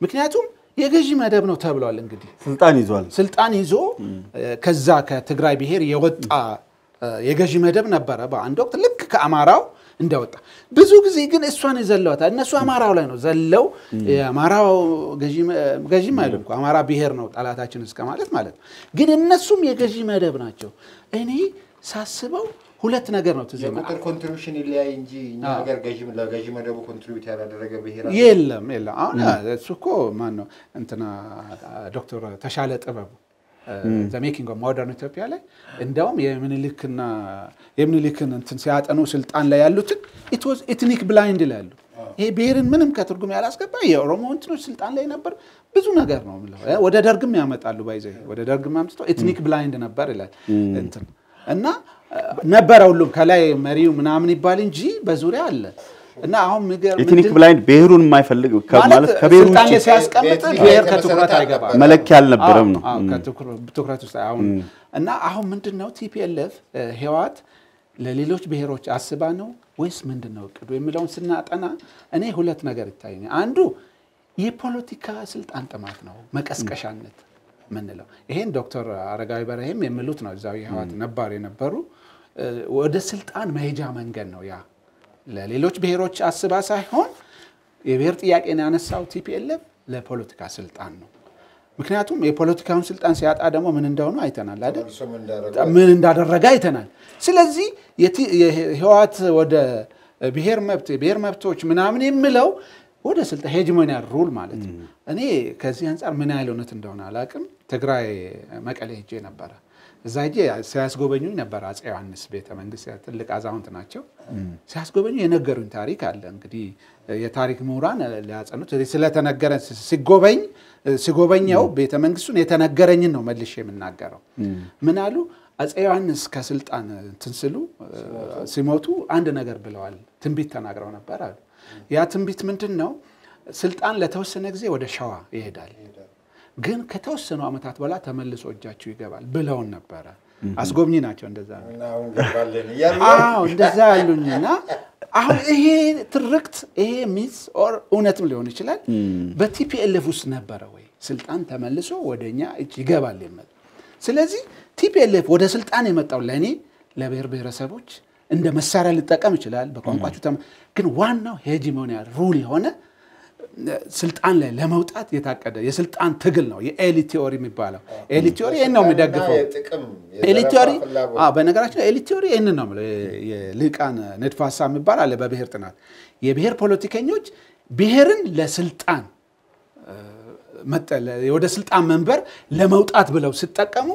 ምክንያቱም የገዢ መደብ ነው ተብሏል እንግዲህ ስልጣን ይዟል። ስልጣን ይዞ ከዛ ከትግራይ ብሔር የወጣ የገዢ መደብ ነበረ በአንድ ወቅት ልክ ከአማራው እንደወጣ። ብዙ ጊዜ ግን እሷን ይዘለዋታል። እነሱ አማራው ላይ ነው ዘለው የአማራው ገዢም አይልም እኮ አማራ ብሔር ነው ጠላታችን እስከ ማለት ማለት ነው። ግን እነሱም የገዢ መደብ ናቸው። እኔ ሳስበው ሁለት ነገር ነው ትዝ የቁጥር contribution ይለያይ እንጂ እኛ ሀገር ለገዢ መደቡ contribute ያላደረገ ብሔር? የለም የለም። አሁን እሱ እኮ ማን ነው እንትና ዶክተር ተሻለ ጥበቡ The Making of Modern Ethiopia ላይ እንዲያውም የምኒልክና የምኒልክን እንትን ሲያጠኑ ስልጣን ላይ ያሉትን it was ethnic blind ይላሉ። ይሄ ብሔርን ምንም ከትርጉም ያላስገባ የኦሮሞ እንትኖች ስልጣን ላይ ነበር። ብዙ ነገር ነው የምለው። ወደ ደርግም ያመጣሉ። ባይዘ ወደ ደርግም አምጥቶ ethnic blind ነበር ይላል እንትን እና ነበረ ሁሉም ከላይ መሪው ምናምን ይባል እንጂ በዙሪያ አለ እና አሁን ethnic ምንድን- blind ብሔሩን የማይፈልግ ማለት ከብሔሩ ውጭ ሲያስቀምጥ ብሔር ከትኩረት አይገባም። መለኪያ አልነበረም ነው። ትኩረት ውስጥ አሁን እና አሁን ምንድን ነው TPLF ህወሓት ለሌሎች ብሔሮች አስባ ነው ወይስ ምንድን ነው እቅዱ የሚለውን ስናጠና እኔ ሁለት ነገር ይታየኛል። አንዱ የፖለቲካ ስልጣን ጥማት ነው መቀስቀሻነት ምንለው። ይሄን ዶክተር አረጋዊ በርሄም የሚሉት ነው። እዛው የህወሓት ነባር የነበሩ ወደ ስልጣን መሄጃ መንገድ ነው ያ ለሌሎች ብሔሮች አስባ ሳይሆን የብሔር ጥያቄን ያነሳው TPLF ለፖለቲካ ስልጣን ነው። ምክንያቱም የፖለቲካውን ስልጣን ሲያጣ ደግሞ ምን እንደሆኑ አይተናል አይደል? ምን እንዳደረገ አይተናል። ስለዚህ የህወሓት ወደ ብሔር መብት የብሔር መብቶች ምናምን የምለው ወደ ስልጣን ሄጅሞኒያል ሩል ማለት ነው። እኔ ከዚህ አንጻር ምን ያህል እውነት እንደሆነ አላውቅም። ትግራይ መቀሌ ሄጄ ነበረ። እዛ ሄጄ ሲያስጎበኙኝ ነበር አፄ ዮሐንስ ቤተ መንግስት ትልቅ አዛውንት ናቸው። ሲያስጎበኙ የነገሩኝ ታሪክ አለ። እንግዲህ የታሪክ ምሁራን ሊያጸኑት ስለተነገረ ሲጎበኝ ሲጎበኘው ቤተ መንግስቱን የተነገረኝን ነው መልሼ የምናገረው። ምን አሉ? አፄ ዮሐንስ ከስልጣን እንትን ሲሉ ሲሞቱ አንድ ነገር ብለዋል። ትንቢት ተናግረው ነበር አሉ። ያ ትንቢት ምንድን ነው? ስልጣን ለተወሰነ ጊዜ ወደ ሸዋ ይሄዳል፣ ግን ከተወሰኑ ዓመታት በኋላ ተመልሶ እጃችሁ ይገባል ብለውን ነበረ። አስጎብኚ ናቸው እንደዛ እንደዛ ያሉኝ እና አሁን ይሄ ትርክት ይሄ myth or እውነትም ሊሆን ይችላል። በ TPLF ውስጥ ነበረ ወይ ስልጣን ተመልሶ ወደ እኛ እጅ ይገባል የሚል ስለዚህ TPLF ወደ ስልጣን የመጣው ለእኔ ለብሔር ብሔረሰቦች እንደ መሳሪያ ሊጠቀም ይችላል። በቋንቋችሁ ግን ዋናው hegemonial rule የሆነ ስልጣን ላይ ለመውጣት የታቀደ የስልጣን ትግል ነው። የ elite theory የሚባለው theory ይህን ነው የሚደግፈው። theory አዎ፣ በነገራችን theory ይህንን ነው የልሂቃን ንድፈ ሀሳብ የሚባል አለ በብሔር ጥናት። የብሔር ፖለቲከኞች ብሔርን ለስልጣን ወደ ስልጣን መንበር ለመውጣት ብለው ሲጠቀሙ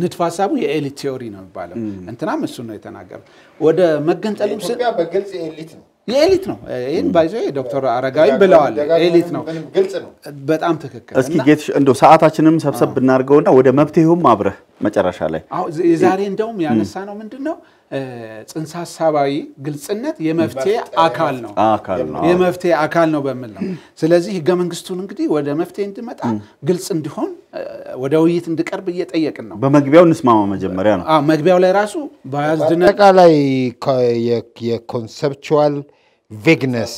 ንድፈ ሀሳቡ የ elite theory ነው የሚባለው። እንትናም እሱን ነው የተናገረው። ወደ መገንጠሉም በግልጽ elite ነው። የ elite ነው። ይህን by the way ዶክተር አረጋዊ ብለዋል። elite ነው። ምንም ግልጽ ነው። በጣም ትክክል። እስኪ ጌትሽ እንደው ሰዓታችንም ሰብሰብ ብናደርገውና ወደ መፍትሄውም አብረህ መጨረሻ ላይ አሁን የዛሬ እንደውም ያነሳ ነው ምንድን ነው ጽንሰ ሀሳባዊ ግልጽነት የመፍትሄ አካል ነው አካል ነው። የመፍትሄ አካል ነው በሚል ነው። ስለዚህ ህገ መንግስቱን እንግዲህ ወደ መፍትሄ እንዲመጣ ግልጽ እንዲሆን ወደ ውይይት እንዲቀርብ እየጠየቅን ነው። በመግቢያው እንስማማ መጀመሪያ ነው። አዎ፣ መግቢያው ላይ ራሱ በያዝድነ አጠቃላይ የ conceptual vagueness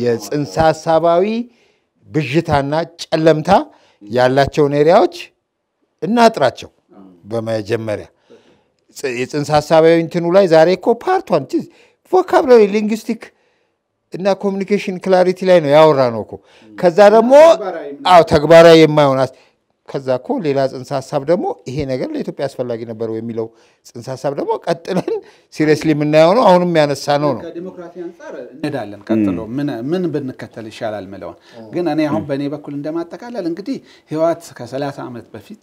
የጽንሰ ሀሳባዊ ብዥታና ጨለምታ ያላቸውን area ዎች እናጥራቸው። በመጀመሪያ የጽንሰ ሀሳባዊ እንትኑ ላይ ዛሬ እኮ ፓርቷን ቮካብላሪ ሊንግስቲክ እና ኮሚኒኬሽን ክላሪቲ ላይ ነው ያወራ ነው እኮ። ከዛ ደግሞ አዎ ተግባራዊ የማይሆን ከዛ እኮ ሌላ ጽንሰ ሀሳብ ደግሞ ይሄ ነገር ለኢትዮጵያ አስፈላጊ ነበረው የሚለው ጽንሰ ሀሳብ ደግሞ ቀጥለን ሲሪየስሊ የምናየው ነው። አሁንም ያነሳ ነው ነው ከዲሞክራሲ አንጻር እንሄዳለን። ቀጥሎ ምን ብንከተል ይሻላል ምለውን ግን እኔ አሁን በእኔ በኩል እንደማጠቃለል እንግዲህ ህወሓት ከ30 ዓመት በፊት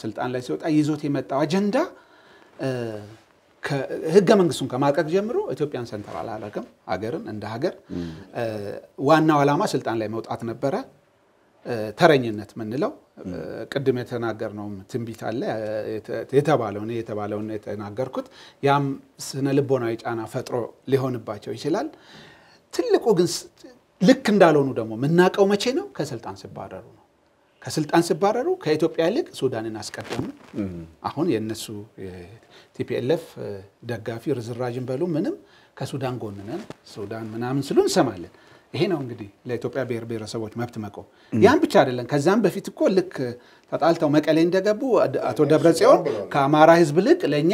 ስልጣን ላይ ሲወጣ ይዞት የመጣው አጀንዳ ህገ መንግስቱን ከማርቀቅ ጀምሮ ኢትዮጵያን ሰንተር አላደረገም። ሀገርን እንደ ሀገር ዋናው ዓላማ ስልጣን ላይ መውጣት ነበረ። ተረኝነት ምንለው ቅድም የተናገርነውም ትንቢት አለ የተ- የተባለውን የተናገርኩት። ያም ስነ ልቦናዊ ጫና ፈጥሮ ሊሆንባቸው ይችላል። ትልቁ ግን ልክ እንዳልሆኑ ደግሞ የምናውቀው መቼ ነው? ከስልጣን ሲባረሩ ነው። ከስልጣን ሲባረሩ ከኢትዮጵያ ይልቅ ሱዳንን አስቀደሙ። አሁን የእነሱ TPLF ደጋፊ ርዝራዥን በሉ ምንም ከሱዳን ጎን ነን ሱዳን ምናምን ስሉ እንሰማለን። ይሄ ነው እንግዲህ ለኢትዮጵያ ብሔር ብሔረሰቦች መብት መቆም። ያን ብቻ አይደለም። ከዛም በፊት እኮ ልክ ተጣልተው መቀሌ እንደገቡ አቶ ደብረጽዮን ከአማራ ህዝብ ይልቅ ለእኛ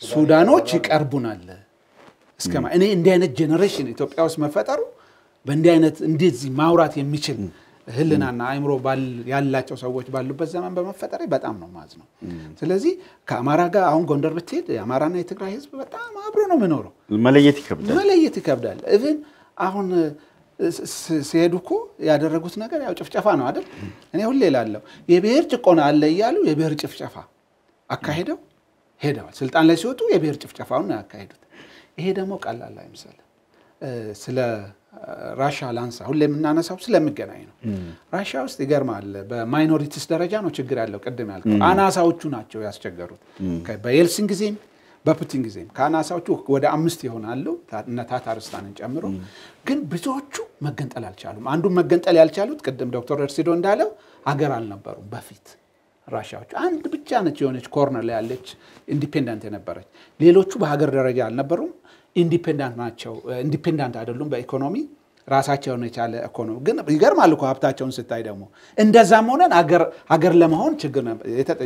ሱዳኖች ይቀርቡናል እስከ እኔ እንዲህ አይነት generation ኢትዮጵያ ውስጥ መፈጠሩ በእንዲህ አይነት እንደዚህ ማውራት የሚችል ህልናና አእምሮ ባል- ያላቸው ሰዎች ባሉበት ዘመን በመፈጠሬ በጣም ነው ማዝ ነው። ስለዚህ ከአማራ ጋር አሁን ጎንደር ብትሄድ የአማራና የትግራይ ህዝብ በጣም አብሮ ነው የሚኖረው። መለየት ይከብዳል። መለየት ይከብዳል። እብን አሁን ሲሄዱ እኮ ያደረጉት ነገር ያው ጭፍጨፋ ነው አይደል? እኔ ሁሌ እላለሁ የብሔር ጭቆና አለ እያሉ የብሔር ጭፍጨፋ አካሄደው ሄደዋል። ስልጣን ላይ ሲወጡ የብሔር ጭፍጨፋውን ነው ያካሄዱት። ይሄ ደግሞ ቀላል አይምሰል። ስለ ራሻ ላንሳ፣ ሁሌ የምናነሳው ስለሚገናኝ ነው። ራሻ ውስጥ ይገርማል። በማይኖሪቲስ ደረጃ ነው ችግር ያለው። ቅድም ያልከው አናሳዎቹ ናቸው ያስቸገሩት። በየልሲን ጊዜም በፑቲን ጊዜም ከአናሳዎቹ ወደ አምስት ይሆናሉ እነ ታታርስታንን ጨምሮ። ግን ብዙዎቹ መገንጠል አልቻሉም። አንዱን መገንጠል ያልቻሉት ቅድም ዶክተር እርሲዶ እንዳለው ሀገር አልነበሩም በፊት ራሻዎቹ አንድ ብቻ ነች የሆነች ኮርነር ላይ ያለች independent የነበረች። ሌሎቹ በሀገር ደረጃ አልነበሩም። independent ናቸው። independent አይደሉም በኢኮኖሚ ራሳቸውን የቻለ ኢኮኖሚ ግን ይገርማል እኮ ሀብታቸውን ስታይ ደግሞ እንደዛም ሆነን ሀገር ለመሆን ችግር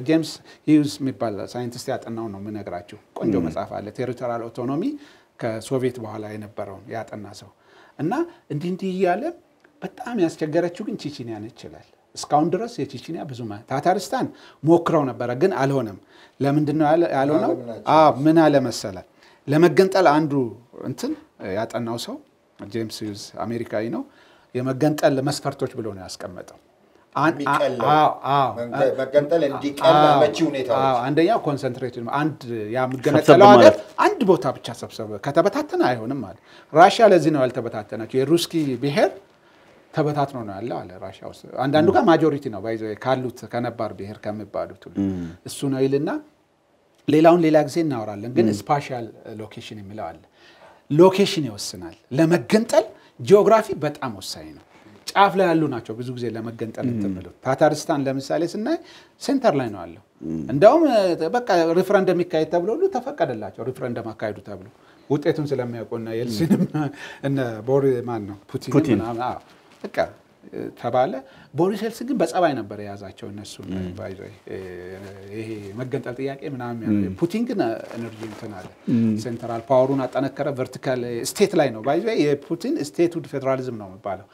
ጄምስ ሂውዝ የሚባል ሳይንቲስት ያጠናው ነው የምነግራችሁ። ቆንጆ መጽሐፍ አለ territorial autonomy ከሶቪየት በኋላ የነበረውን ያጠና ሰው እና እንዲህ እንዲህ እያለ በጣም ያስቸገረችው ግን ቺቺኒያ ነች ይችላል። እስካሁን ድረስ የቺቺኒያ ብዙ ታታርስታን ሞክረው ነበረ ግን አልሆነም። ለምንድን ነው ያልሆነው? አዎ ምን አለ መሰለ ለመገንጠል አንዱ እንትን ያጠናው ሰው ጄምስ ሂውዝ አሜሪካዊ ነው። የመገንጠል መስፈርቶች ብሎ ነው ያስቀመጠው። አንደኛው concentrate አንድ የሚገነጠለው ሀገር አንድ ቦታ ብቻ ሰብሰበ ከተበታተነ አይሆንም አለ። ራሽያ ለዚህ ነው ያልተበታተነችው። የሩስኪ ብሔር ተበታትኖ ነው ያለው አለ ራሽያ ውስጥ። አንዳንዱ ጋር majority ነው by the ካሉት ከነባር ብሔር ከሚባሉት ሁሉ እሱ ነው ይልና ሌላውን ሌላ ጊዜ እናወራለን። ግን spatial location የሚለው አለ። location ይወስናል። ለመገንጠል ጂኦግራፊ በጣም ወሳኝ ነው። ጫፍ ላይ ያሉ ናቸው ብዙ ጊዜ ለመገንጠል የሚሉት። ታታርስታን ለምሳሌ ስናይ center ላይ ነው ያለው። እንደውም በቃ ሪፍረንደም የሚካሄድ ተብሎ ሁሉ ተፈቀደላቸው ሪፍረንደም አካሄዱ ተብሎ ውጤቱን ስለሚያውቁ እነ የልሲንም እነ ቦሪ ማን ነው ፑቲን። በቃ ተባለ። ቦሪስ የልሲን ግን በጸባይ ነበር የያዛቸው እነሱ ይሄ መገንጠል ጥያቄ ምናምን ፑቲን ግን energy እንትን አለ። central power ኡን አጠነከረ። vertical state ላይ ነው by the የፑቲን state ውድ ፌዴራሊዝም ነው የሚባለው።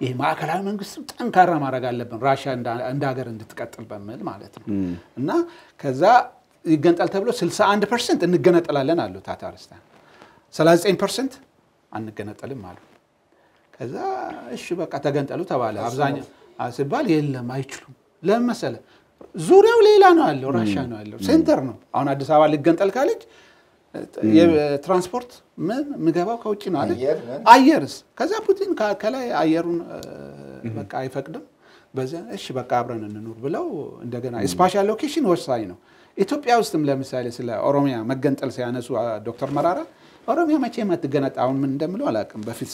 ይህ ማዕከላዊ መንግስትም ጠንካራ ማድረግ አለብን ራሽያ እንደ ሀገር እንድትቀጥል በሚል ማለት ነው። እና ከዛ ይገንጠል ተብሎ 61 percent እንገነጠላለን አሉ ታታርስታን፣ 39 percent አንገነጠልም አሉ። ከዛ እሺ በቃ ተገንጠሉ ተባለ። አብዛኛው ሲባል የለም አይችሉም። ለምን መሰለህ? ዙሪያው ሌላ ነው ያለው፣ ራሽያ ነው ያለው፣ center ነው። አሁን አዲስ አበባ ልገንጠል ካለች የትራንስፖርት ምን ምገባው ከውጭ ነው አይደል? አየርስ ከዛ ፑቲን ከላይ አየሩን በቃ አይፈቅድም። በዚያ እሺ በቃ አብረን እንኑር ብለው እንደገና spatial location ወሳኝ ነው። ኢትዮጵያ ውስጥም ለምሳሌ ስለ ኦሮሚያ መገንጠል ሲያነሱ ዶክተር መራራ ኦሮሚያ መቼም አትገነጠ አሁን ምን እንደምለው አላውቅም። በፊት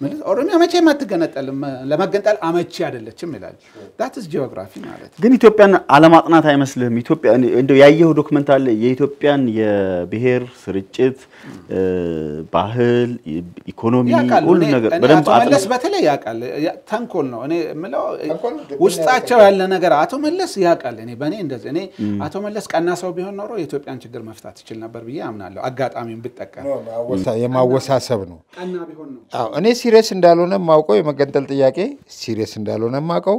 ማለት ኦሮሚያ መቼም አትገነጠልም ለመገንጠል አመቺ አይደለችም ይላል። that's ጂኦግራፊ ማለት ግን ኢትዮጵያን አለማጥናት አይመስልህም? ኢትዮጵያ እንደው ያየኸው document አለ የኢትዮጵያን የብሔር ስርጭት ባህል፣ ኢኮኖሚ ሁሉ ነገር በደንብ አቶ መለስ በተለይ ያውቃል። ተንኮል ነው። እኔ የምለው ውስጣቸው ያለ ነገር አቶ መለስ ያውቃል። እኔ በእኔ እንደዚህ እኔ አቶ መለስ ቀና ሰው ቢሆን ኖሮ የኢትዮጵያን ችግር መፍታት ይችል ነበር ብዬ አምናለሁ። አጋጣሚውን ብጠቀም የማወሳሰብ ነው። እኔ serious እንዳልሆነ የማውቀው የመገንጠል ጥያቄ serious እንዳልሆነ የማውቀው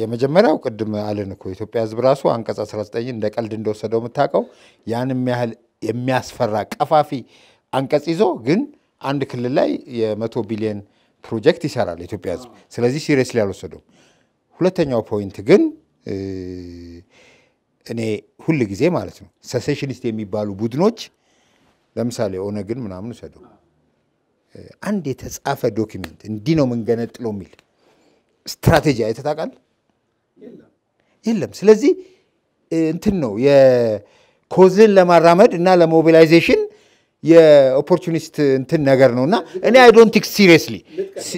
የመጀመሪያው ቅድም አለን እኮ የኢትዮጵያ ሕዝብ ራሱ አንቀጽ 39 እንደ ቀልድ እንደወሰደው የምታውቀው ያንም ያህል የሚያስፈራ ቀፋፊ አንቀጽ ይዞ ግን አንድ ክልል ላይ የመቶ ቢሊዮን ፕሮጀክት ይሰራል የኢትዮጵያ ሕዝብ። ስለዚህ seriously አልወሰደውም። ሁለተኛው point ግን እኔ ሁል ጊዜ ማለት ነው secessionist የሚባሉ ቡድኖች ለምሳሌ ኦነግን ምናምን ውሰደው አንድ የተጻፈ document እንዲህ ነው የምንገነጥለው የሚል ስትራቴጂ አይተህ ታውቃለህ? የለም። ስለዚህ እንትን ነው የ cause ን ለማራመድ እና ለ mobilization የ opportunist እንትን ነገር ነው እና እኔ I don't take seriously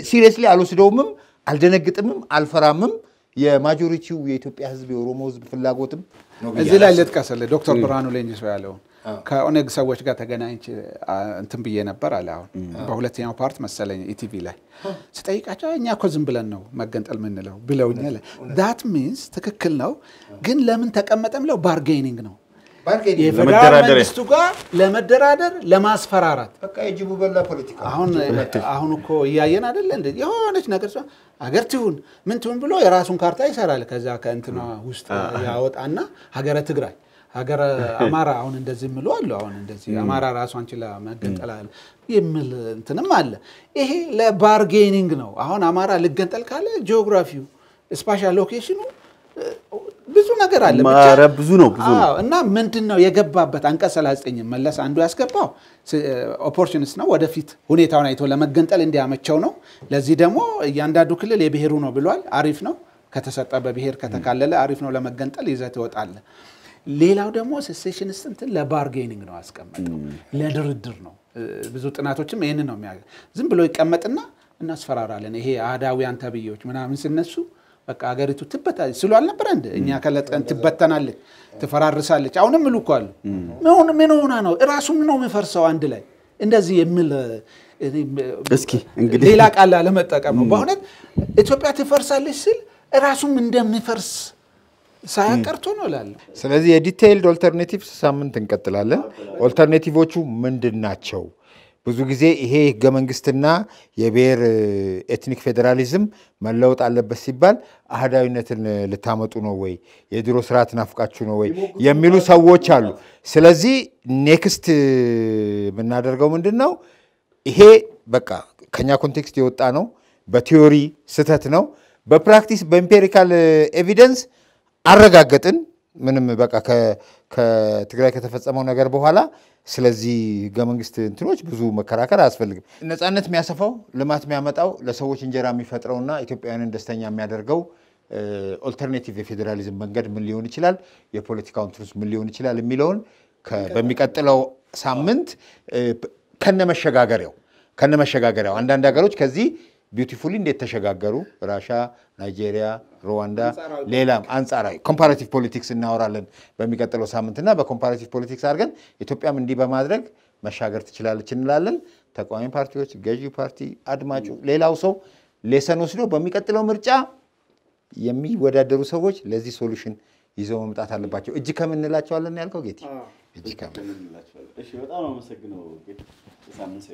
seriously አልወስደውምም፣ አልደነግጥምም፣ አልፈራምም። የ majority ው የኢትዮጵያ ህዝብ የኦሮሞ ህዝብ ፍላጎትም ነው እዚህ ላይ ልጥቀስልህ ዶክተር ብርሃኑ ሌንጂሶ ያለውን ከኦነግ ሰዎች ጋር ተገናኝቼ እንትን ብዬ ነበር አለ። አሁን በሁለተኛው part መሰለኝ ኢቲቪ ላይ። ስጠይቃቸው እኛ እኮ ዝም ብለን ነው መገንጠል ምንለው ብለውኛል። that means ትክክል ነው፣ ግን ለምን ተቀመጠ ምለው bargaining ነው። የፌዴራል መንግስቱ ጋር ለመደራደር ለማስፈራራት። በቃ የጅቡ በላ ፖለቲካ አሁን አሁን እኮ እያየን አይደለ እንደ የሆነች ነገር አገር ትሁን ምን ትሁን ብሎ የራሱን ካርታ ይሰራል። ከዛ ከእንትና ውስጥ ያወጣና ሀገረ ትግራይ ሀገረ አማራ አሁን እንደዚህ ምሉ አሉ። አሁን እንደዚህ አማራ ራሷን ችላ መገንጠል አለ የሚል እንትንም አለ። ይሄ ለ bargaining ነው። አሁን አማራ ልገንጠል ካለ ጂኦግራፊው spatial location ኑ ብዙ ነገር አለ ብዙ ነው ብዙ ነው። እና ምንድን ነው የገባበት አንቀጽ 39 መለስ አንዱ ያስገባው opportunist ነው። ወደፊት ሁኔታውን አይቶ ለመገንጠል እንዲያመቸው ነው። ለዚህ ደግሞ እያንዳንዱ ክልል የብሔሩ ነው ብሏል። አሪፍ ነው ከተሰጠ በብሔር ከተካለለ አሪፍ ነው ለመገንጠል ይዘህ ትወጣለህ። ሌላው ደግሞ secessionist እንትን ለ bargaining ነው ያስቀመጠው፣ ለድርድር ነው። ብዙ ጥናቶችም ይህንን ነው የሚያ ዝም ብሎ ይቀመጥና እናስፈራራለን። ይሄ አህዳውያን ተብዬዎች ምናምን ሲነሱ በቃ ሀገሪቱ ትበታ ስሉ አልነበረ እንደ እኛ ከለጠን ትበተናለች፣ ትፈራርሳለች። አሁንም ምሉ እኮ አሉ። ምን ሆና ነው እራሱ ምን ነው የሚፈርሰው አንድ ላይ እንደዚህ የሚል እስኪ እንግዲህ ሌላ ቃል አለመጠቀም ነው። በእውነት ኢትዮጵያ ትፈርሳለች ስል እራሱም እንደሚፈርስ ሳያቀርቶ ነው እላለሁ። ስለዚህ የ detailed alternative ሳምንት እንቀጥላለን። alternative ኦቹ ምንድን ናቸው? ብዙ ጊዜ ይሄ ህገ መንግስትና የብሔር ethnic ፌዴራሊዝም መለወጥ አለበት ሲባል አህዳዊነትን ልታመጡ ነው ወይ፣ የድሮ ስርዓት ናፍቃችሁ ነው ወይ የሚሉ ሰዎች አሉ። ስለዚህ next የምናደርገው ምንድን ነው? ይሄ በቃ ከኛ context የወጣ ነው። በ theory ስህተት ነው። በ practice በ empirical evidence አረጋገጥን። ምንም በቃ ከትግራይ ከተፈጸመው ነገር በኋላ ስለዚህ ህገ መንግስት እንትኖች ብዙ መከራከር አያስፈልግም። ነፃነት የሚያሰፋው ልማት የሚያመጣው ለሰዎች እንጀራ የሚፈጥረውና ኢትዮጵያውያንን ደስተኛ የሚያደርገው alternative የፌዴራሊዝም መንገድ ምን ሊሆን ይችላል፣ የፖለቲካውን truce ምን ሊሆን ይችላል የሚለውን በሚቀጥለው ሳምንት ከነመሸጋገሪያው ከነመሸጋገሪያው አንዳንድ ሀገሮች ከዚህ beautifully እንዴት ተሸጋገሩ፣ ራሻ፣ ናይጄሪያ፣ ሩዋንዳ፣ ሌላም አንጻራዊ comparative politics እናወራለን በሚቀጥለው ሳምንትና በ comparative politics አድርገን ኢትዮጵያም እንዲህ በማድረግ መሻገር ትችላለች እንላለን። ተቃዋሚ ፓርቲዎች፣ ገዢው ፓርቲ፣ አድማጩ፣ ሌላው ሰው lesson ወስዶ በሚቀጥለው ምርጫ የሚወዳደሩ ሰዎች ለዚህ solution ይዘው መምጣት አለባቸው። እጅ ከምን እንላቸዋለን ያልከው ጌቲ እጅ ከምን እሺ፣ በጣም አመሰግነው። ሳምንት